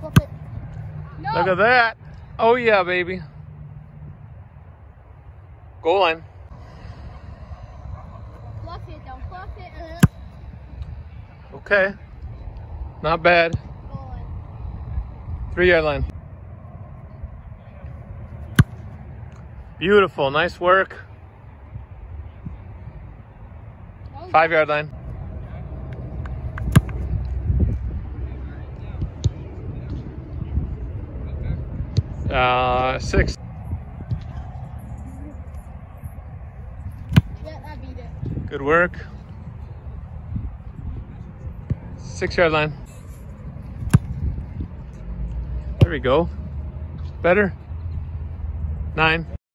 Flip it. No. Look at that. Oh yeah, baby. Goal line. Fluff it, don't fluff it. Uh, Okay. Not bad. Three yard line. Beautiful. Nice work. Five yard line. Uh, six. Yeah. Good work. Six yard line. There we go. Better. Nine.